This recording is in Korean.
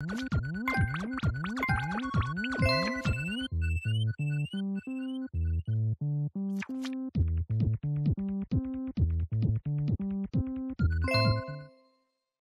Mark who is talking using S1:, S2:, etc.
S1: 음.